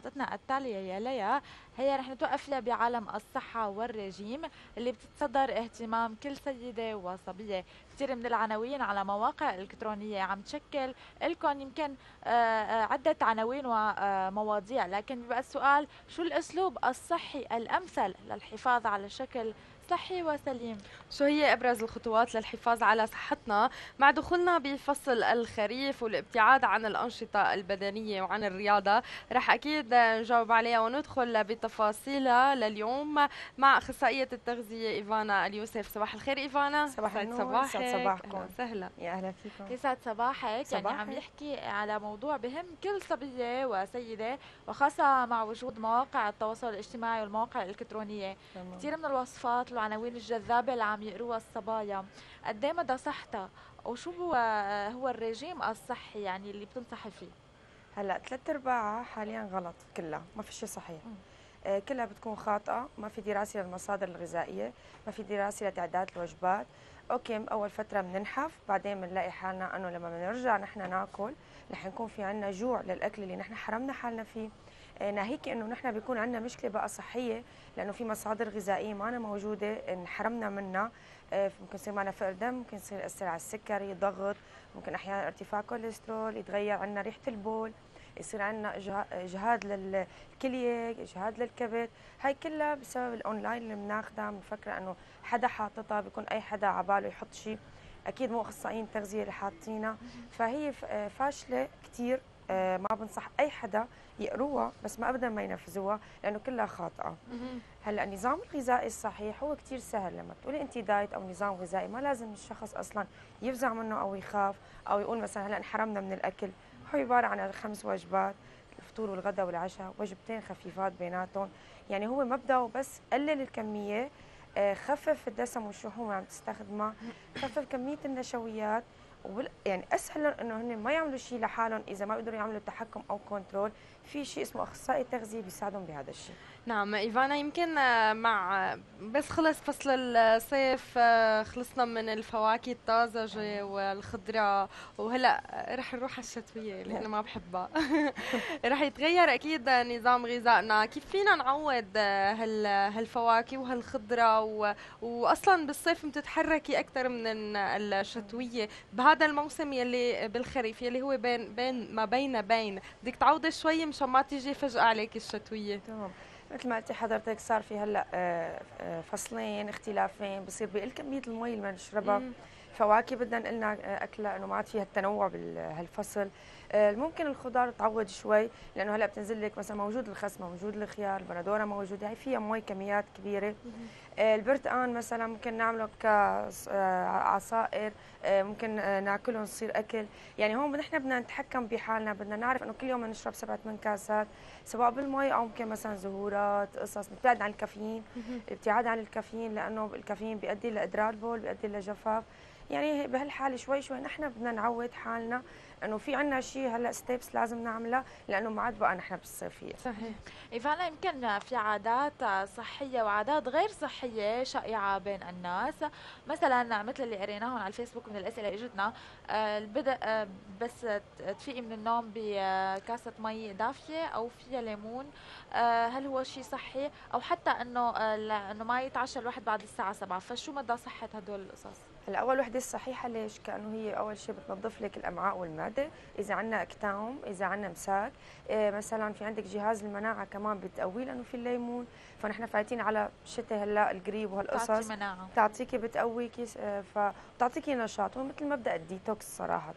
محطتنا التالية يا ليا هي رح نتوقف لها بعالم الصحة والرجيم اللي بتتصدر اهتمام كل سيدة وصبية كثير من العناوين على مواقع إلكترونية. عم تشكل لكم يمكن آه، آه، عدة عناوين ومواضيع لكن بيبقى السؤال شو الأسلوب الصحي الأمثل للحفاظ على شكل صحي وسليم؟ شو هي ابرز الخطوات للحفاظ على صحتنا؟ مع دخولنا بفصل الخريف والابتعاد عن الأنشطة البدنية وعن الرياضة رح أكيد نجاوب عليها وندخل بتفاصيلها لليوم مع أخصائية التغذية إيفانا اليوسف. صباح الخير إيفانا. صباح النور. صباحك. صباحكم. وسهلا. يا أهلا فيكم. يسعد صباحك. صباحك. يعني عم نحكي على موضوع بهم كل صبية وسيدة وخاصة مع وجود مواقع التواصل الاجتماعي والمواقع الإلكترونية. تمام. كثير من الوصفات والعناوين الجذابة اللي عم يقروها الصبايا. قد إيه مدى صحتها وشو هو هو الرجيم الصحي يعني اللي بتنصحي فيه؟ هلأ ثلاث أرباعها حاليا غلط كلها ما في شيء صحيح. آه كلها بتكون خاطئة ما في دراسة للمصادر الغذائية ما في دراسة لتعداد الوجبات. أوكي أول فترة بننحف بعدين بنلاقي حالنا أنه لما بنرجع نحن ناكل رح نكون في عنا جوع للأكل اللي نحن حرمنا حالنا فيه. آه، ناهيك إنه نحن بيكون عندنا مشكلة بقى صحية لأنه في مصادر غذائية معنا موجودة انحرمنا منها. آه، ممكن يصير معنا فقر دم ممكن يصير يأثر على السكري ضغط ممكن أحيانا ارتفاع كوليسترول يتغير عندنا ريحة البول. يصير عندنا إجهاد للكلية إجهاد للكبد هاي كلها بسبب الأونلاين اللي بناخذها بنفكر إنه حدا حاططها بيكون أي حدا على باله يحط شيء أكيد مو أخصائيين تغذية اللي حاطينها. فهي آه، فاشلة كثير ما بنصح أي حدا يقروها بس ما ابدا ما ينفذوها لأنه كلها خاطئة. هلأ النظام الغذائي الصحيح هو كثير سهل. لما تقولي انت دايت أو نظام غذائي ما لازم الشخص أصلا يفزع منه أو يخاف أو يقول مثلا هلأ انحرمنا من الأكل. هو عبارة عن خمس وجبات الفطور والغداء والعشاء وجبتين خفيفات بيناتهم. يعني هو مبدأه بس قلل الكمية آه، خفف الدسم والشحوم اللي عم تستخدمها خفف كمية النشويات وبال... يعني أسهل لهم إنه هن ما يعملوا شيء لحالهم إذا ما بيقدروا يعملوا تحكم أو كنترول في شيء اسمه أخصائي تغذية بيساعدهم بهذا الشيء نعم إيفانا يمكن آه، مع بس خلص فصل الصيف آه، خلصنا من الفواكه الطازجة والخضرة وهلأ رح نروح على الشتوية اللي أنا ما بحبها. رح يتغير أكيد نظام غذائنا. كيف فينا نعوض آه، هال هالفواكه وهالخضرة؟ و... واصلا بالصيف بتتحركي أكثر من ال- الشتوية. بهذا الموسم يلي بالخريف يلي هو بين بين ما بين بين. بدك تعوضي شوي مشان ما تيجي فجأة عليك الشتوية. تمام. مثل ما قلتي حضرتك صار في هلأ آه، آه، فصلين اختلافين بصير بقل كميه المي اللي بنشربها. فواكه بدنا نقلنا اكلها إنه ما عاد فيها التنوع بهالفصل آه، ممكن الخضار تعوض شوي لأنه هلأ بتنزل لك مثلا موجود الخس موجود الخيار البندورة موجودة هي فيها مي كميات كبيرة. آه، البرتقان مثلا ممكن نعمله كعصائر ممكن آه، ناكلهم نصير أكل. يعني هون نحن بدنا نتحكم بحالنا بدنا نعرف إنه كل يوم نشرب سبعة ثمان كاسات سواء بالمي أو ممكن مثلا زهورات قصص نبتعد عن الكافيين. الابتعاد عن الكافيين لأنه الكافيين بيؤدي لاضرار بول بيؤدي لجفاف. يعني بهالحالة شوي شوي نحن بدنا نعود حالنا إنه في عنا شيء هلأ ستيبس لازم نعملها لأنه ما عاد بقى نحن بالصيفية. صحيح. إيفانا يمكن في عادات صحية وعادات غير صحية شائعة بين الناس. مثلا مثل اللي قريناهم على الفيسبوك من الأسئلة اللي إجتنا آه، البدء آه، بس تفيقي من النوم بكاسة مي دافية أو فيها ليمون آه، هل هو شيء صحي؟ أو حتى إنه لا- إنه ما يتعشى الواحد بعد الساعة 7 فشو مدى صحة هدول القصص؟ هلا اول وحدة الصحيحه ليش؟ كأنه هي أول شيء بتنظف لك الأمعاء والمعده إذا عندنا اكتام إذا عندنا مساك إيه مثلا في عندك جهاز المناعة كمان بتقويه لأنه في الليمون. فنحن فايتين على شتاء هلأ القريب وهالقصص. مناعة. بتعطيكي بتقويكي فبتعطيكي نشاط. هو مثل مبدا الديتوكس صراحة.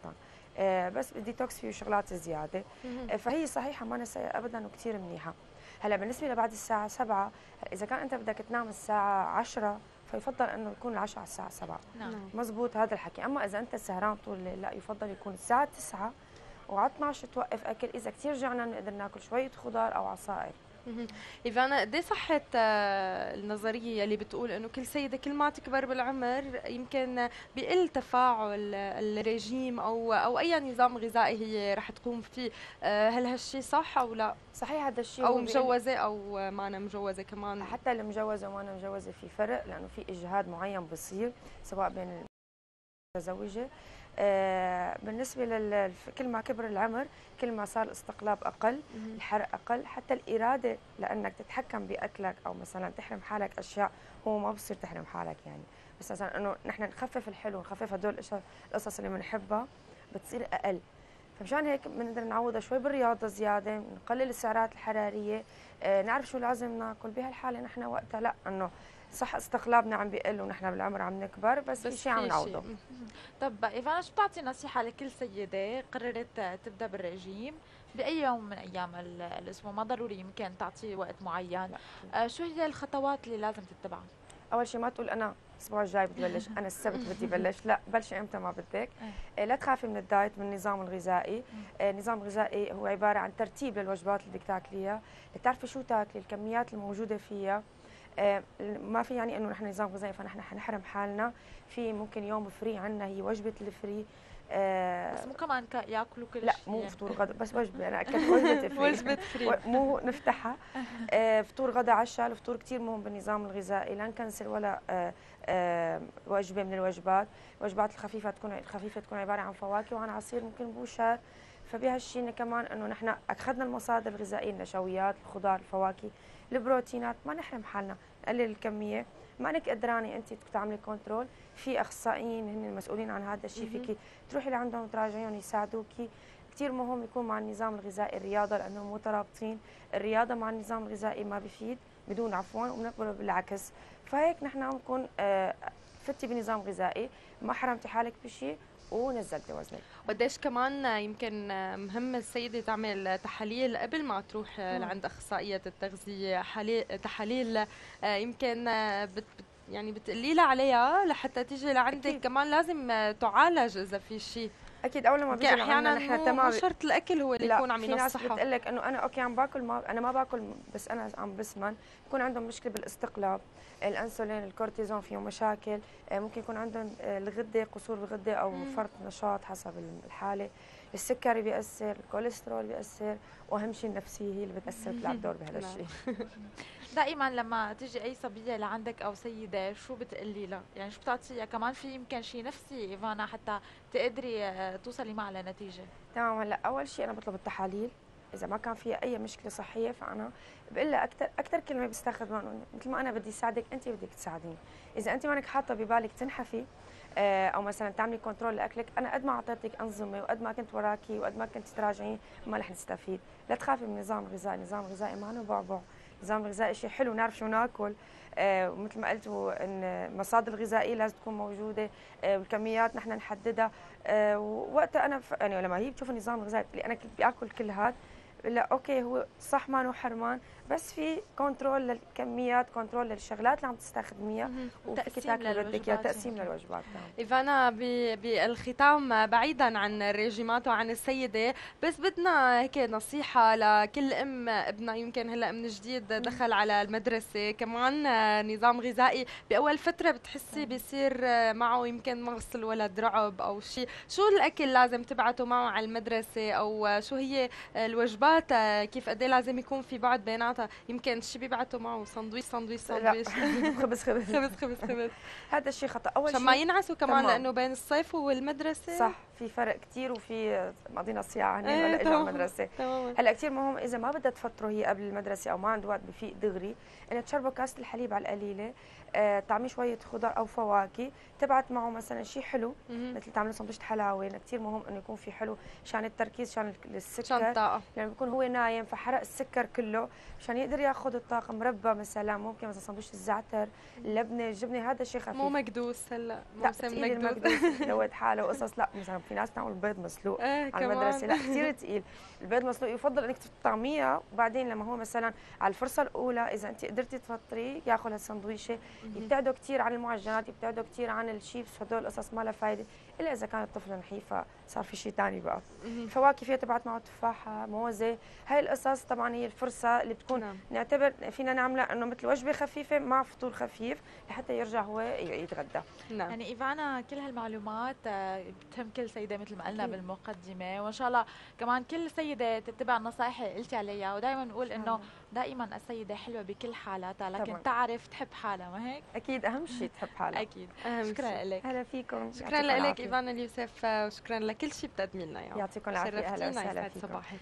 آه، بس الديتوكس فيه شغلات زيادة. آه، فهي صحيحة ما سيئه ابدا وكثير منيحة. هلأ بالنسبة لبعد الساعة 7 إذا كان أنت بدك تنام الساعة 10 فيفضل أنه يكون العشاء على الساعة 7 نعم. مزبوط هذا الحكي. أما إذا أنت سهران طول الليل لا يفضل يكون الساعة 9 وعلى 12 توقف أكل. إذا كثير جعنا بنقدر ناكل شوية خضار أو عصائر. ايفانا قد إيه صحة آه، النظرية اللي بتقول إنه كل سيدة كل ما تكبر بالعمر يمكن بيقل تفاعل الرجيم أو أو أي نظام غذائي هي رح تقوم فيه. آه، هل هالشي صح أو لا؟ صحيح هذا الشيء أو مجوزة أو ما أنا مجوزة كمان؟ حتى المجوزه وما مجوزة في فرق لأنه في إجهاد معين بصير سواء بين المتزوجة. آه بالنسبة لل كل ما كبر العمر كل ما صار الاستقلاب أقل الحرق أقل حتى الإرادة لأنك تتحكم بأكلك أو مثلا تحرم حالك أشياء هو ما بصير تحرم حالك يعني. بس مثلا إنه نحن نخفف الحلو نخفف هدول القصص اللي بنحبها بتصير أقل. فمشان هيك بنقدر نعوضها شوي بالرياضة زيادة نقلل السعرات الحرارية آه نعرف شو لازم ناكل. بهالحالة نحن وقتها لا إنه صح استقلابنا عم بيقل ونحن بالعمر عم نكبر بس, بس في شيء عم نعوضه. طب ايفانا شو بتعطي نصيحة لكل سيدة قررت تبدأ بالرجيم بأي يوم من أيام الأسبوع؟ ما ضروري يمكن تعطي وقت معين. آه شو هي الخطوات اللي لازم تتبعها؟ أول شيء ما تقول أنا الأسبوع الجاي بدي بلش. أنا السبت بدي بلش. لا بلشي إمتى ما بدك. إيه. آه لا تخافي من الدايت من النظام الغذائي. آه النظام الغذائي هو عبارة عن ترتيب للوجبات اللي بدك تاكليها. لتعرفي شو تاكلي الكميات الموجودة فيها. ما في يعني إنه نحن نظام غذائي فنحن حنحرم حالنا. في ممكن يوم free عنا هي وجبة ال free. بس مو كمان ياكلوا كل لا مو فطور غدا. بس وجبه أنا اكلت وجبه free وجبه free مو نفتحها. آه فطور غدا عشاء. الفطور كثير مهم بالنظام الغذائي. لا نكنسل ولا آه آه وجبة من الوجبات. الوجبات الخفيفة تكون الخفيفة تكون عبارة عن فواكه وعن عصير ممكن بوشار فبهالشيء كمان إنه نحن أخذنا المصادر الغذائية النشويات الخضار الفواكه البروتينات. ما نحرم حالنا. نقلل الكمية. ما إنك قدرانة أنت تعملي كنترول في أخصائيين هن المسؤولين عن هذا الشيء فيك تروحي لعندهم وتراجعيهم يساعدوكي. كثير مهم يكون مع النظام الغذائي الرياضة لانهم مترابطين الرياضة مع النظام الغذائي ما بفيد بدون عفوا وبنقبل بالعكس. فهيك نحن بنكون آه، فتي بنظام غذائي. ما حرمتي حالك بشيء ونزلت وزنك قديش كمان يمكن مهم السيدة تعمل تحاليل قبل ما تروح لعند أخصائية التغذية. تحاليل يمكن بت يعني بتقولي لها عليها لحتى تيجي لعندك. كمان لازم تعالج إذا في شيء. أكيد أول ما بيجي أحيانا نحن تمام الأكل هو اللي يكون عم ينصحها في ناس بتقول لك إنه أنا okay عم باكل ما أنا ما باكل بس أنا عم بسمن يكون عندهم مشكلة بالاستقلاب. الإنسولين الكورتيزون فيهم مشاكل. آه، ممكن يكون عندهم آه، الغدة قصور بالغده أو فرط نشاط حسب الحالة. السكري بيأثر الكوليسترول بيأثر وأهم شيء النفسية هي اللي بتأثر بتلعب دور بهذا. الشيء. دائما لما تيجي أي صبية لعندك أو سيدة شو بتقلي لها؟ يعني شو بتعطيها كمان في يمكن شيء نفسي إيفانا حتى تقدري توصلي معها لنتيجة. تمام هلا أول شيء أنا بطلب التحاليل. إذا ما كان فيها أي مشكلة صحية فأنا بقول لها أكثر أكثر كلمه بستخدمها مثل ما أنا بدي ساعدك انت بدك تساعديني. إذا انت مانك حاطة ببالك تنحفي آه، أو مثلا تعملي control لأكلك أنا قد ما أعطيتك أنظمة وقد ما كنت وراكي وقد ما كنت تراجعين ما رح نستفيد. لا تخافي من النظام الغذائي النظام الغذائي ما بعبع. النظام الغذائي شيء حلو نعرف شو ناكل. آه ومثل ما قلتوا إن المصادر الغذائية لازم تكون موجودة آه والكميات نحن نحددها. آه ووقتها أنا يعني لما هي بتشوف النظام الغذائي اللي أنا كنت بأكل كل هذا لا okay هو صح ما حرمان بس في control للكميات control للشغلات اللي عم تستخدميها وفيك تاكلي بدك اياها تقسيم للوجبات نعم. ايفانا بالختام بعيدا عن الريجيمات وعن السيدة بس بدنا هيك نصيحة لكل أم ابنها يمكن هلأ من جديد دخل على المدرسة. كمان نظام غذائي بأول فترة بتحسي بيصير معه يمكن مغص الولد رعب أو شيء شو الأكل لازم تبعته معه على المدرسة؟ أو شو هي الوجبات كيف قد إيه لازم يكون في بعد بينات معناتها يمكن شي بيبعتوا معه سندويش سندويش سندويش خبز خبز. خبز خبز خبز. هذا الشيء خطأ. أول شيء ما ينعسوا كمان لأنه بين الصيف والمدرسة صح. في فرق كثير وفي ماضينا صياعة هن ولا اجوا المدرسة. هلا كثير مهم إذا ما بدها تفطروا هي قبل المدرسة أو ما عنده وقت بفيق دغري انها تشربوا كاسه الحليب على القليلة آه، تعملي شوية خضار أو فواكه تبعت معه مثلا شيء حلو مثل تعملي سندويشه حلاوة كثير مهم إنه يكون في حلو عشان التركيز عشان السكر. عشان الطاقة. لما بيكون هو نايم فحرق السكر كله عشان يقدر يأخذ الطاقة مربى مثلا ممكن مثلا سندويشه الزعتر اللبنه الجبنه هذا شيء خفيف. مو مكدوس هلا موسم مكدوس لوت حاله وقصص. لا مثلا في ناس تعمل بيض مسلوق إيه على المدرسة. لا كثير ثقيل البيض مسلوق يفضل إنك تطعميها وبعدين لما هو مثلا على الفرصة الأولى إذا أنت قدرتي تفطري ياخذ هالسندويشة. يبتعدوا كثير عن المعجنات يبتعدوا كثير عن الشيبس هدول القصص ما لها فايدة إلا إذا كان الطفل نحيف فصار في شيء ثاني بقى. الفواكه فيها تبعت معه تفاحه موزة هاي القصص طبعا هي الفرصة اللي بتكون نعم. نعتبر فينا نعملها إنه مثل وجبة خفيفة مع فطور خفيف لحتى يرجع هو يتغدى. نعم. يعني إيفانا كل هالمعلومات آه، بتهم كل سيده مثل ما قلنا بالمقدمة وإن شاء الله كمان كل سيدة تتبع النصائح اللي قلتي عليها ودائما نقول إنه دائما السيدة حلوة بكل حالاتها لكن طبعا. تعرف تحب حالها ما هيك؟ أكيد أهم شيء تحب حالها. أكيد. أهم شكرا لك. هلا فيكم. شكرا لك إيفان اليوسف وشكرا لكل شيء بتقدمي لنا اياه يعطيكم العافية. أهلا وسهلا. فيكم. صباحك